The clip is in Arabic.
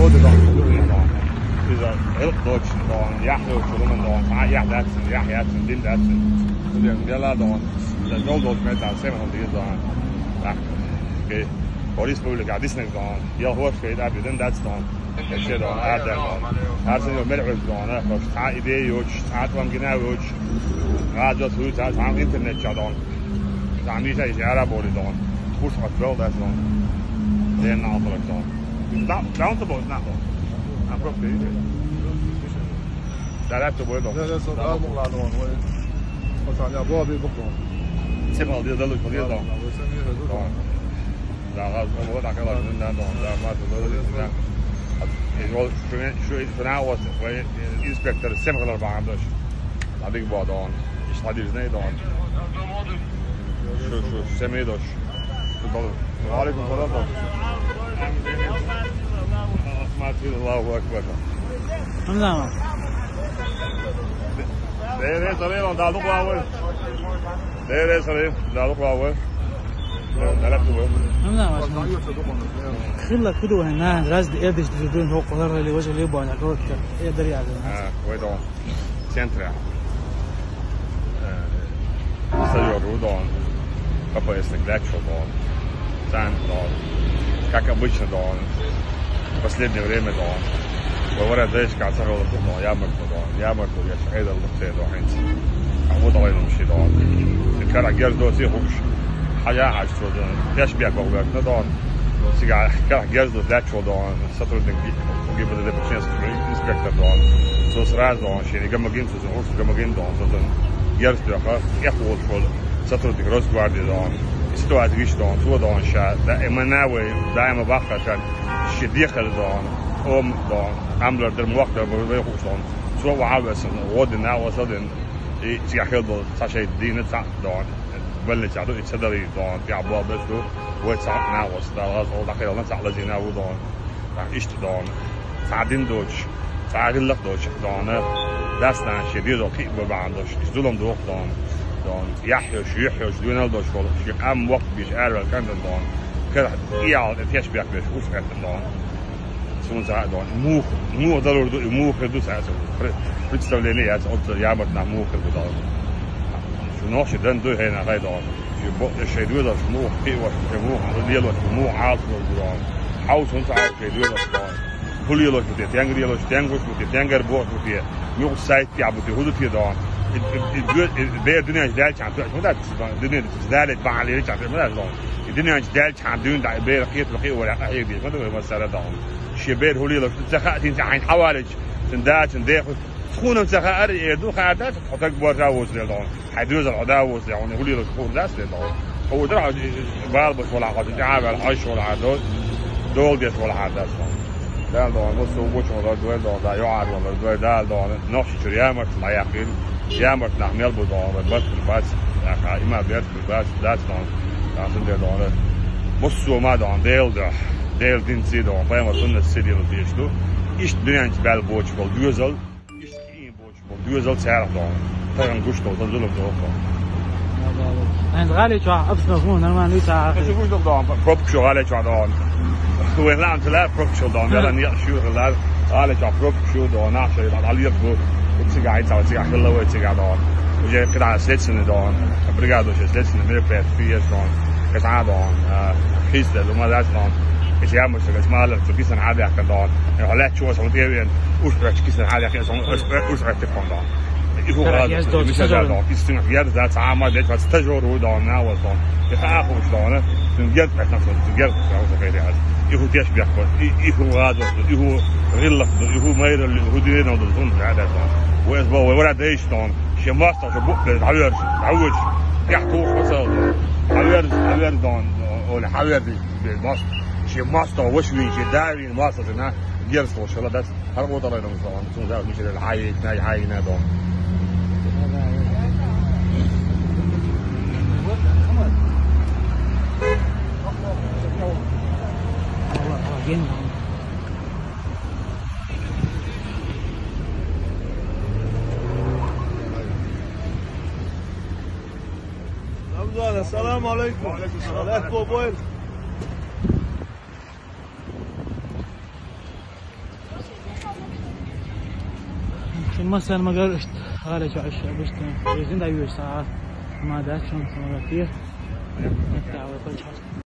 både de kulturerna då. Så helt Deutsch då, jag hör så de då, ja ja det är ja ja det är det. Så det är det då. Det är då med det sen om det då. Ja. Okej. Polis بيقول لك عديس نقدان يا هو في ده بدن ده ستان الشيء ده هذا هذا يوم ملعب دان خوش تا ایده یوچ تا تو هم گنا یوچ راجع تو تا تا اینترنت چادان تعمیش ایش عرب بولی دان خوش هات wel dat dan det är nagelak dan Down, down to both now. Not properly. Direct to both. Yeah, that's what I'm going to do. What's on your body? Tip on the other look for the other. Daha o dakika var. Bundan da onlar var. Bunları da yol şu fena olsun. Ve inspektörü semkalar bağımdaş. Tabii bu adam. İş tabii neydi on. Şu şu semeyi doş. Aleyküm selam. då bara. Det är det som är där då bara. Det är lätt att نعم خلا كده هنا راس دي ادش تجدون هو قدر اللي وجه اللي يبغى نعقد يقدر يعزل Vad är då? Centra. Stavio Рудон. Папа если глячо дон. Сам дон. Как обычно дон. В последнее время дон. Говорят, знаешь, как сахал дон. Я мертв дон. Я мертв. Я шахид al-Luqsay дон. عمود الله ينمشي دون. الكرع جير دون سيخوش. حاجة حاجة دون. Też bieg ستوعد ويشتون تو دون شا دائما ناوي دائما باخر شا شديخ دون اوم دون عمل در موقت بر ويخوشون تو وعبس غود ناوي صدن تي حيل دون تا شي دين تا دون بلن تا دون تدري دون تي عبوا بس تو وتا ناوي ستار غاز أو داخل تا لزي ناوي دون تا اشت دون تا دين دوش تا غلق دوش دون دستان شديد وقيق ببعن دوش دولم دوخ دون دون داستان شديد أو كي ببعندوش ازدولم دوخ دون دون يحيوش يحيوش دون دوش فول شي ام وقت بيش ارل كان دون كده يال تيش بيك بيش وش دون سون ساعة دون موخ موخ ضرور دو موخ دو ساعة فريت سوليني يا قلت يا مرت نعم موخ دو دون شو نوش دن دو هنا غاي دون شو بق الشيء دو دون موخ في وش موخ ديال وش موخ عاص دون حاول سون ساعة شيء دو دون كل يلوش بتي تيانغر يلوش تيانغر بتي تيانغر بوت بتي يوم سايت يا بتي هدو تي دون بير الدنيا جدال كان مو ده الدنيا جدال تبع مو ده دون الدنيا جدال كان دون بير قيت بقي ولا قيت ما ده مسألة دون شبير هولي لو تزخات انت عين حوالج تندات تندخ تكون مسخة أري يدو خادات تحطك بورا وز دون حدوز العداوز يعني هولي لو تكون داس دون هو درع بالبس ولا قد جعاب العيش ولا عدول دول ديت ولا عداس dēldāvana mūsu ugučumā dēldāvana, jārdāvana, dēldāvana, nokšķir jāmart, lai jāpīl, jāmart nāk mielbūdāvana, bet kırbēc, tā kā imā biet kırbēc, dēldāvana, tās un dēldāvana, mūsu somādāvana, dēldā, dēldin cīdāvana, pajamat un nes cīdīla tieši tu, işt dünyanki bəli boçu bol, güzel, işt kiyin boçu bol, güzel çərdāvana, tayan quş da olsa zulüm da olsa. عند غالي شو أبسط مضمون أنا ما نيسا أخي. شوفوا شو ضعف. كوب شو غالي شو ضعف. هو لا أنت لا بروب شو دون يلا نيا شو لا غالي شو بروب شو دون ناشي على على يبغو وتسيق عيد أو تسيق كله وتسيق دون وجا كده على سلسلة دون بريغادو شو سلسلة مير بيت في دون كسعة دون خيسة وما ذات دون إيش يا مش بس ما له في كيسن عادي أكل دون على شو اسمه تيجي وش رأيك كيسن عادي أكل اسمه وش رأيك تكون دون يهو هذا مش هذا دون كيسن غير ذات عامة ده بس تجور دون ناوز دون يخاف وش دون تنجد بس بس غير هذا يهو بيحكوا يهو هذا؟ يهو غلق يهو ماير اللي هو دين ولا دون هذا دون وإيش بقى؟ ولا دايش دون شيء ماستر شو بقى تعوج تعوج. يحكوا مثلا حوير حوير دون ولا حوير دي ماستر شيء ماستر وش وي شيء داري ماستر هنا جيرس وش. الله ده هر قوة الله ينوم دون شو ده مش الحي ناي حي نا دون again. السلام عليكم. وعليكم السلام. عليكم بويل چون مثلا مگر خارج عشاء بشتن بزین دیوی ساعت مادر چون سمراتیه نتعوی بچه هست